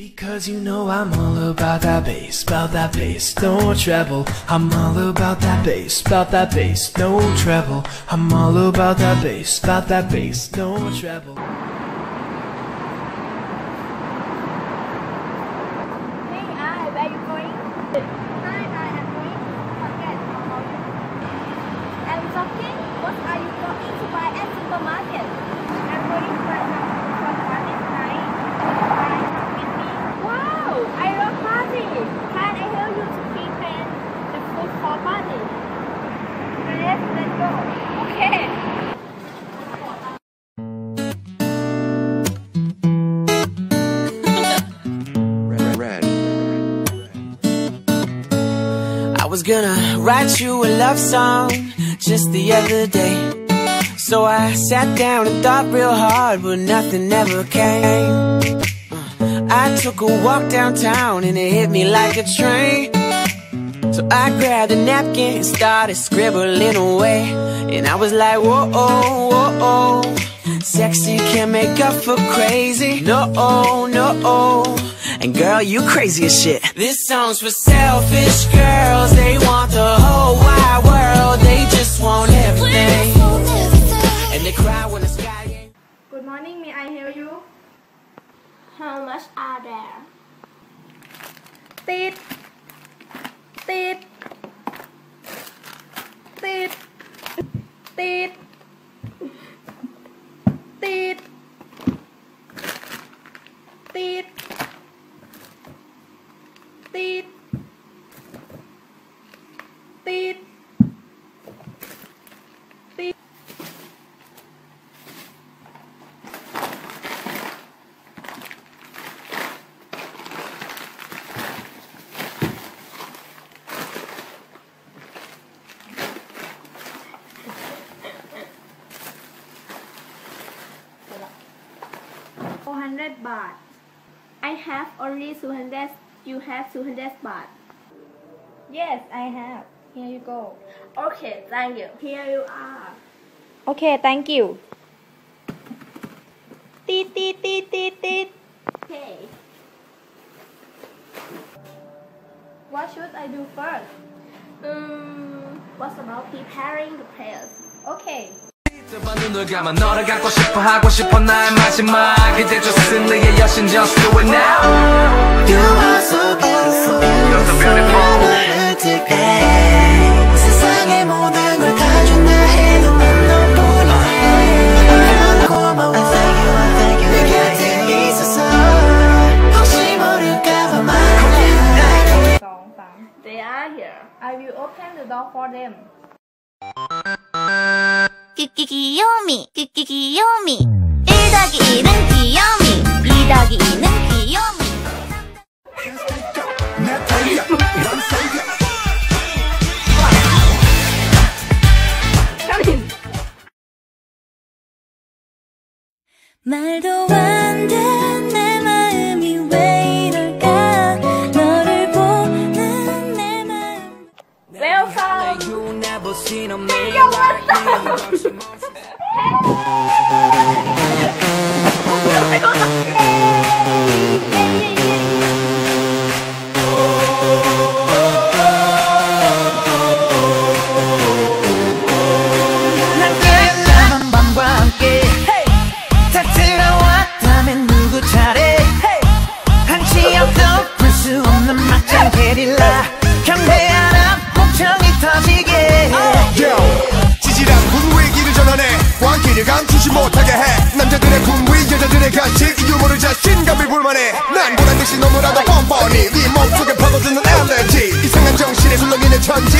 Because you know I'm all about that bass, about that bass, no treble. I'm all about that bass, about that bass, no treble. I'm all about that bass, about that bass, no treble. Hey, I, where you going? Was gonna write you a love song just the other day. So I sat down and thought real hard, but nothing ever came. Uh, I took a walk downtown and it hit me like a train. So I grabbed a napkin and started scribbling away. And I was like, whoa, oh, whoa, oh. Sexy can't make up for crazy. No, oh, no, oh. And girl, you crazy as shit. This song's for selfish girls. They want the whole wide world. They just want everything. And they cry when the sky ain't. Good morning, may I help you? How much are there? Teeth. Teeth. Teeth. Teeth. Teeth. Two hundred baht. I have only 200. You have 200 baht. Yes, I have. Here you go. Okay, thank you. Here you are. Okay, thank you. Teet, teet, teet. Okay. What should I do first? Hmm, um, what's about preparing the prayers? Okay. 봐 눈을 감아 너를 갖고 싶어 하고 싶어 나의 마지막 이제 좋습니의 여신 just do it now You are so beautiful, You're so beautiful. 너를 특별해 세상의 모든 걸 다 준다 해도 난 너뿐이야 고마워 I thank you, I thank you 내 곁에 있어서 혹시 모를까봐 말해 song song. They are here. I will open the door for them. 끼끼 귀요미 끼끼 귀요미. 1 더하기 2는 귀요미 2 더하기 2는 귀요미. 말도 안돼내 수 없는 막장 게릴라 남자들의 분위 여자들의 가치 이 유머를 자신감을 불만해. 난 보란 듯이 너무나도 뻔뻔히 네 몸속에 퍼져드는 알레르기 이상한 정신에 술렁이는 천지